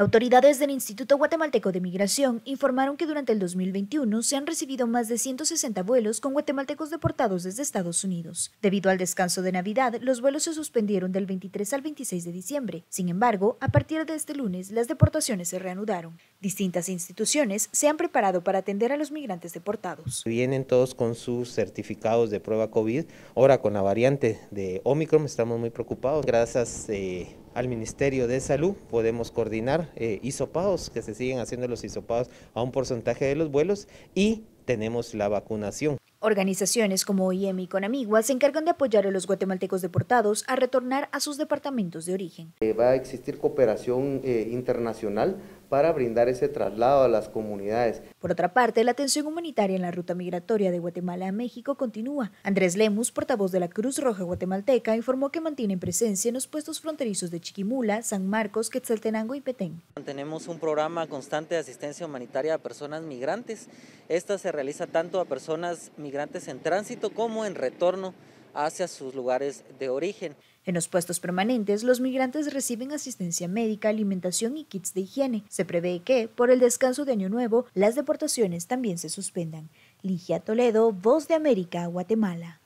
Autoridades del Instituto Guatemalteco de Migración informaron que durante el 2021 se han recibido más de 160 vuelos con guatemaltecos deportados desde Estados Unidos. Debido al descanso de Navidad, los vuelos se suspendieron del 23 al 26 de diciembre. Sin embargo, a partir de este lunes, las deportaciones se reanudaron. Distintas instituciones se han preparado para atender a los migrantes deportados. Vienen todos con sus certificados de prueba COVID. Ahora con la variante de Omicron estamos muy preocupados. Gracias eh, al Ministerio de Salud podemos coordinar eh, hisopados, que se siguen haciendo los hisopados a un porcentaje de los vuelos y tenemos la vacunación. Organizaciones como OIM y Conamigua se encargan de apoyar a los guatemaltecos deportados a retornar a sus departamentos de origen. Eh, va a existir cooperación eh, internacional para brindar ese traslado a las comunidades. Por otra parte, la atención humanitaria en la ruta migratoria de Guatemala a México continúa. Andrés Lemus, portavoz de la Cruz Roja Guatemalteca, informó que mantienen presencia en los puestos fronterizos de Chiquimula, San Marcos, Quetzaltenango y Petén. Tenemos un programa constante de asistencia humanitaria a personas migrantes. Esta se realiza tanto a personas migrantes en tránsito como en retorno hacia sus lugares de origen. En los puestos permanentes, los migrantes reciben asistencia médica, alimentación y kits de higiene. Se prevé que, por el descanso de Año Nuevo, las deportaciones también se suspendan. Ligia Toledo, Voz de América, Guatemala.